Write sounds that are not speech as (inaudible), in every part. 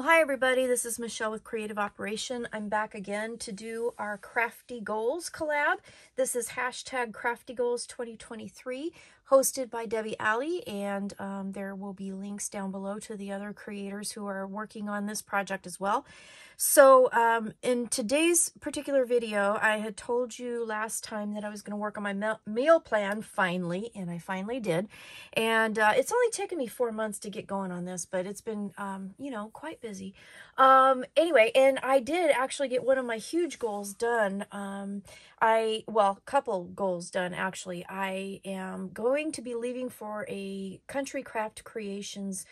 Well, hi everybody. This is Michelle with Creative Operation. I'm back again to do our Crafty Goals collab. This is hashtag Crafty Goals 2023, hosted by Debbie Alley, and um, there will be links down below to the other creators who are working on this project as well. So um, in today's particular video, I had told you last time that I was going to work on my meal plan finally, and I finally did. And uh, it's only taken me four months to get going on this, but it's been, um, you know, quite busy. Um, anyway, and I did actually get one of my huge goals done. Um, I, well, couple goals done actually. I am going to be leaving for a Country Craft Creations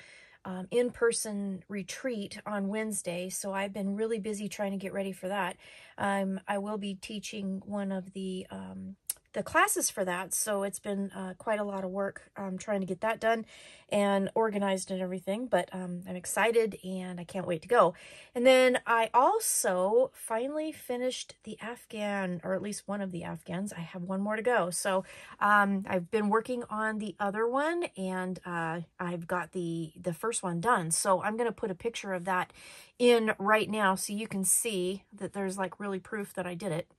um, in-person retreat on Wednesday, so I've been really busy trying to get ready for that. Um, I will be teaching one of the um, the classes for that. So it's been uh, quite a lot of work um, trying to get that done and organized and everything. But um, I'm excited and I can't wait to go. And then I also finally finished the Afghan, or at least one of the Afghans. I have one more to go. So um, I've been working on the other one and uh, I've got the, the first one done. So I'm going to put a picture of that in right now so you can see that there's like really proof that I did it.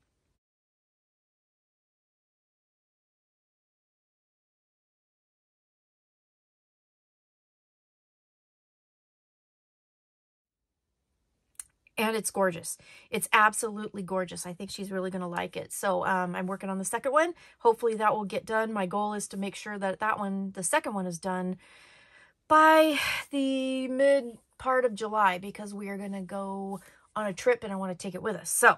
And it's gorgeous. It's absolutely gorgeous. I think she's really going to like it. So um, I'm working on the second one. Hopefully that will get done. My goal is to make sure that that one, the second one is done by the mid part of July because we are going to go on a trip and I want to take it with us. So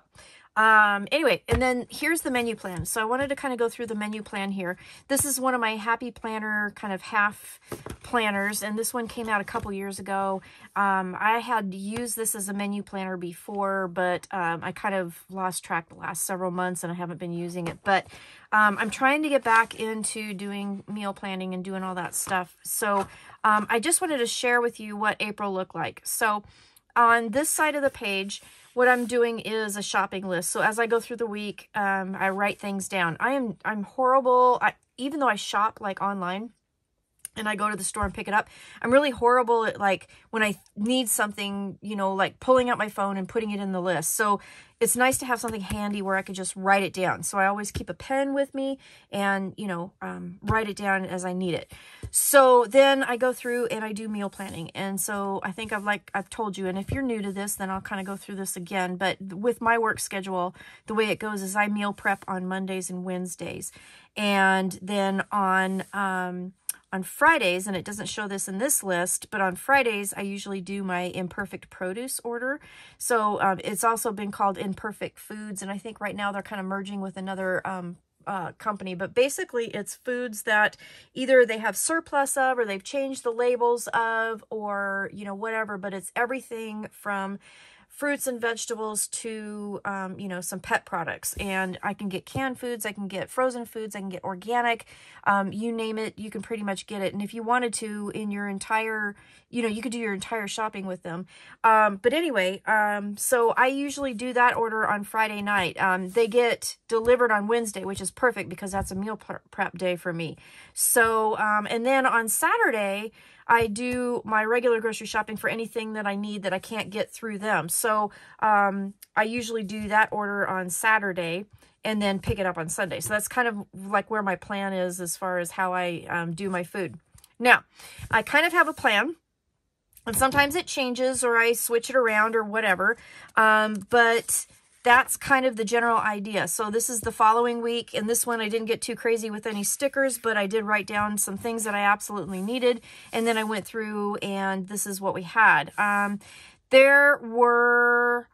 um, anyway, and then here's the menu plan. So I wanted to kind of go through the menu plan here. This is one of my Happy Planner kind of half planners, and this one came out a couple years ago. Um, I had used this as a menu planner before, but um, I kind of lost track the last several months, and I haven't been using it. But um, I'm trying to get back into doing meal planning and doing all that stuff. So um, I just wanted to share with you what April looked like. So on this side of the page, what I'm doing is a shopping list. So as I go through the week, um, I write things down. I am I'm horrible. I, even though I shop like online, and I go to the store and pick it up. I'm really horrible at like when I need something, you know, like pulling out my phone and putting it in the list. So it's nice to have something handy where I could just write it down. So I always keep a pen with me and, you know, um, write it down as I need it. So then I go through and I do meal planning. And so I think I've like, I've told you, and if you're new to this, then I'll kind of go through this again. But with my work schedule, the way it goes is I meal prep on Mondays and Wednesdays. And then on, um, on Fridays, and it doesn't show this in this list, but on Fridays, I usually do my imperfect produce order. So um, it's also been called Imperfect Foods, and I think right now they're kind of merging with another um, uh, company, but basically it's foods that either they have surplus of or they've changed the labels of or, you know, whatever, but it's everything from fruits and vegetables to, um, you know, some pet products. And I can get canned foods, I can get frozen foods, I can get organic, um, you name it, you can pretty much get it. And if you wanted to in your entire, you know, you could do your entire shopping with them. Um, but anyway, um, so I usually do that order on Friday night. Um, they get delivered on Wednesday, which is perfect because that's a meal prep day for me. So, um, and then on Saturday, I do my regular grocery shopping for anything that I need that I can't get through them. So um, I usually do that order on Saturday and then pick it up on Sunday. So that's kind of like where my plan is as far as how I um, do my food. Now, I kind of have a plan. And sometimes it changes or I switch it around or whatever. Um, but that's kind of the general idea. So this is the following week, and this one I didn't get too crazy with any stickers, but I did write down some things that I absolutely needed, and then I went through, and this is what we had. Um, there were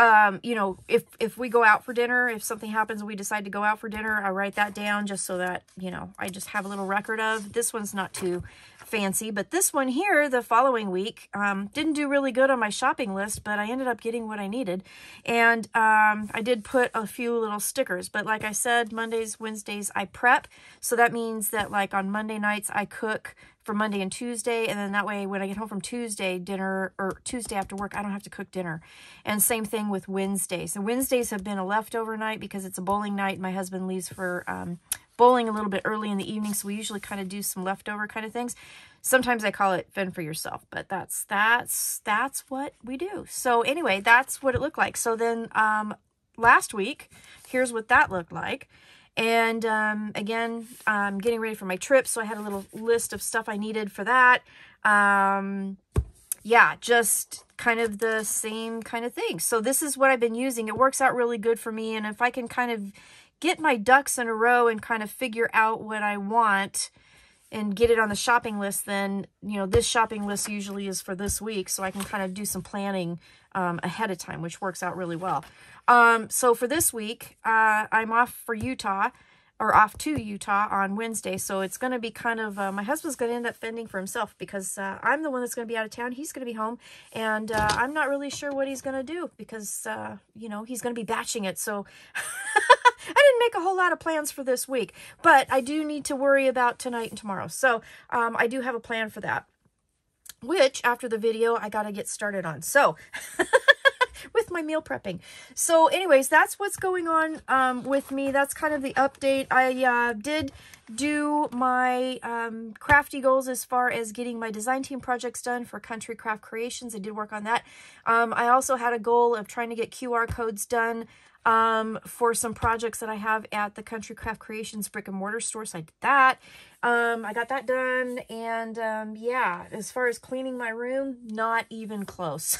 um, you know, if, if we go out for dinner, if something happens and we decide to go out for dinner, I write that down just so that, you know, I just have a little record of. This one's not too fancy, but this one here, the following week, um, didn't do really good on my shopping list, but I ended up getting what I needed. And um, I did put a few little stickers, but like I said, Mondays, Wednesdays, I prep. So that means that like on Monday nights, I cook for Monday and Tuesday. And then that way, when I get home from Tuesday dinner or Tuesday after work, I don't have to cook dinner. And same thing with Wednesdays. So Wednesdays have been a leftover night because it's a bowling night. My husband leaves for um, bowling a little bit early in the evening, so we usually kind of do some leftover kind of things. Sometimes I call it fend for yourself, but that's that's that's what we do. So anyway, that's what it looked like. So then um, last week, here's what that looked like. And um, again, I'm getting ready for my trip, so I had a little list of stuff I needed for that. Um, yeah, just kind of the same kind of thing. So this is what I've been using. It works out really good for me. And if I can kind of get my ducks in a row and kind of figure out what I want and get it on the shopping list, then, you know, this shopping list usually is for this week. So I can kind of do some planning um, ahead of time, which works out really well. Um, so for this week, uh, I'm off for Utah or off to Utah on Wednesday. So it's going to be kind of, uh, my husband's going to end up fending for himself because uh, I'm the one that's going to be out of town. He's going to be home. And uh, I'm not really sure what he's going to do because, uh, you know, he's going to be batching it. So (laughs) I didn't make a whole lot of plans for this week, but I do need to worry about tonight and tomorrow. So um, I do have a plan for that, which after the video, I got to get started on. So (laughs) with my meal prepping. So anyways, that's what's going on um, with me. That's kind of the update. I uh, did do my um, crafty goals as far as getting my design team projects done for Country Craft Creations. I did work on that. Um, I also had a goal of trying to get QR codes done um, for some projects that I have at the Country Craft Creations brick and mortar store. So I did that. Um, I got that done. And um, yeah, as far as cleaning my room, not even close.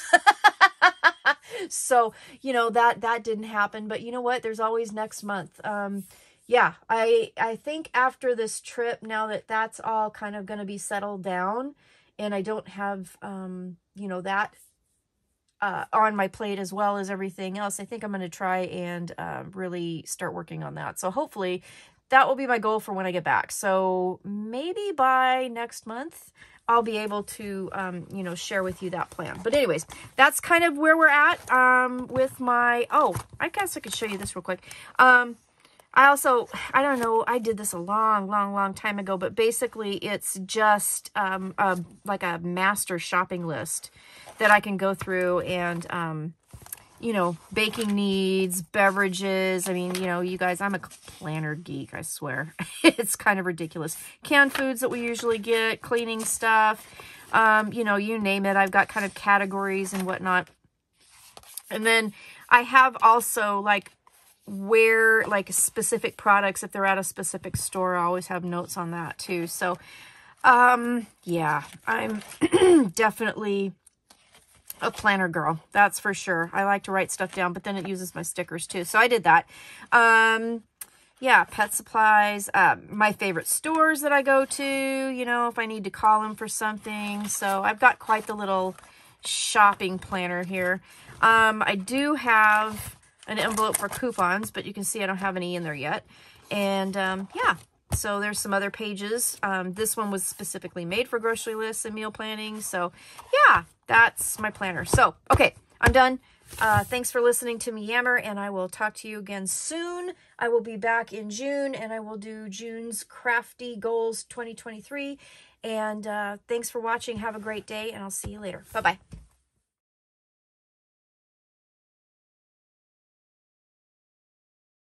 (laughs) so, you know, that, that didn't happen, but you know what? There's always next month. Um, yeah, I, I think after this trip, now that that's all kind of going to be settled down and I don't have, um, you know, that, uh, on my plate as well as everything else, I think I'm going to try and, uh, really start working on that. So hopefully that will be my goal for when I get back. So maybe by next month, I'll be able to, um, you know, share with you that plan. But anyways, that's kind of where we're at um, with my, oh, I guess I could show you this real quick. Um, I also, I don't know, I did this a long, long, long time ago, but basically it's just um, a, like a master shopping list that I can go through and, um, you know, baking needs, beverages. I mean, you know, you guys, I'm a planner geek, I swear. (laughs) it's kind of ridiculous. Canned foods that we usually get, cleaning stuff, um, you know, you name it. I've got kind of categories and whatnot. And then I have also like where like specific products, if they're at a specific store, I always have notes on that too. So, um, yeah, I'm (clears throat) definitely a planner girl. That's for sure. I like to write stuff down, but then it uses my stickers too. So I did that. Um, yeah, pet supplies, uh, my favorite stores that I go to, you know, if I need to call them for something. So I've got quite the little shopping planner here. Um, I do have an envelope for coupons, but you can see I don't have any in there yet. And um, yeah, so there's some other pages. Um, this one was specifically made for grocery lists and meal planning. So yeah, that's my planner. So, okay, I'm done. Uh, thanks for listening to me yammer, and I will talk to you again soon. I will be back in June, and I will do June's Crafty Goals 2023. And uh, thanks for watching. Have a great day, and I'll see you later. Bye-bye.